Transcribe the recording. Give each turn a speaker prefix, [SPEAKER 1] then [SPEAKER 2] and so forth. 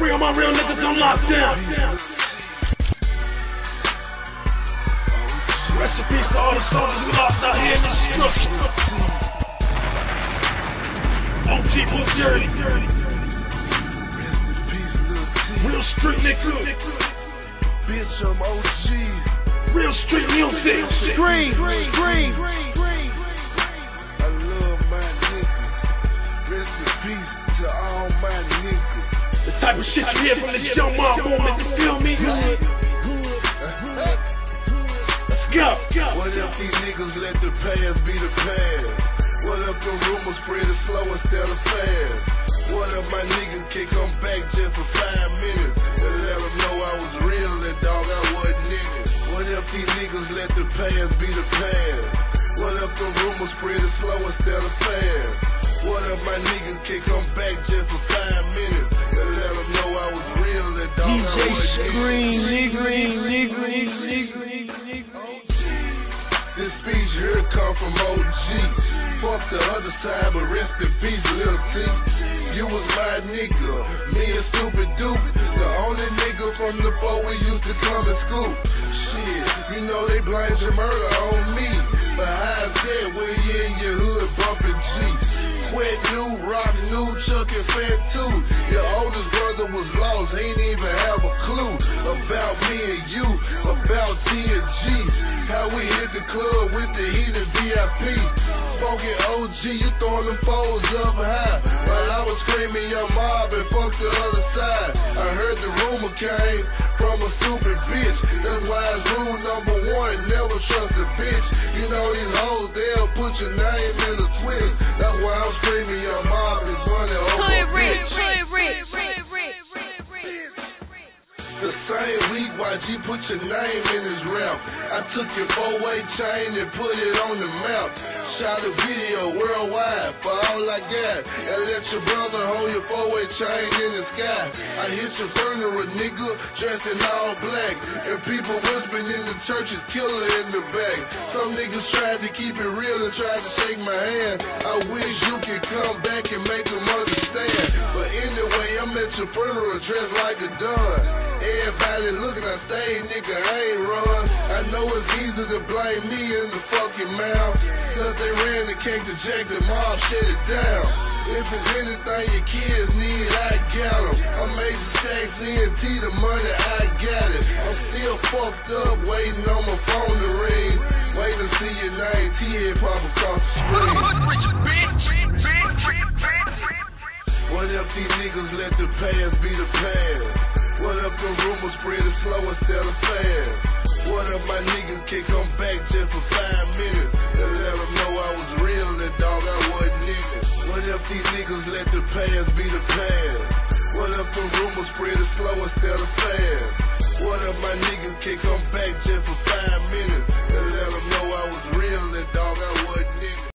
[SPEAKER 1] free all my real niggas on lockdown. Rest in peace to all the soldiers we lost out here in the struggle. OG Boo Dirty. Real street nigga.
[SPEAKER 2] Bitch, I'm OG.
[SPEAKER 1] Real street music.
[SPEAKER 2] Scream, scream.
[SPEAKER 1] Type of shit you hear from this young mom woman, you feel me? Let's go.
[SPEAKER 2] What if these niggas let the past be the past? What if the rumors spread it slow instead of fast? What if my niggas can come back just for five minutes and let them know I was real and dog I wasn't in it? What if these niggas let the past be the past? What if the rumors spread it slow instead of
[SPEAKER 3] DJ? Scream, nigga, nigga, nigga.
[SPEAKER 2] This speech here come from OG. Fuck the other side, but rest in peace, Lil T. You was my nigga, me and Stupid Dupe. The only nigga from the four we used to come to school. Shit, you know they blind your murder on me. But how's that when you in your hood bumping G? Quit new, rock new, Chuck and Fat too. Your oldest brother was lost, he ain't even about me and you, about T and G. How we hit the club with the heated VIP. Smoking OG, you throwing them foes up high. While I was screaming your mob and fuck the other side. I heard the rumor came from a stupid bitch. That's why it's rule number one, never trust a bitch. You know these hoes, they'll put your The same week, YG put your name in his rap. I took your four-way chain and put it on the map. Shot a video worldwide for all I got. And let your brother hold your four-way chain in the sky. I hit your funeral, nigga, dressed in all black. And people whispering in the churches, killer in the back. Some niggas tried to keep it real and tried to shake my hand. I wish you could come at your funeral dressed like a don. Everybody looking, I stay, nigga, I ain't run. I know it's easy to blame me in the fucking mouth. Cause they ran the cake to Jack, the mob shut it down. If it's anything your kids need, I got them. I made the stacks, ENT, the money, I got it. I'm still fucked up, waiting on my phone to ring. Waiting to see your name, T-Head pop across the screen. What if these niggas let the past be the past? What if the rumors spread it slow instead of fast? What if my niggas can come back just for five minutes and let them know I was real and dog I wasn't in? What if these niggas let the past be the past? What if the rumors spread it slow instead of fast? What if my niggas can come back just for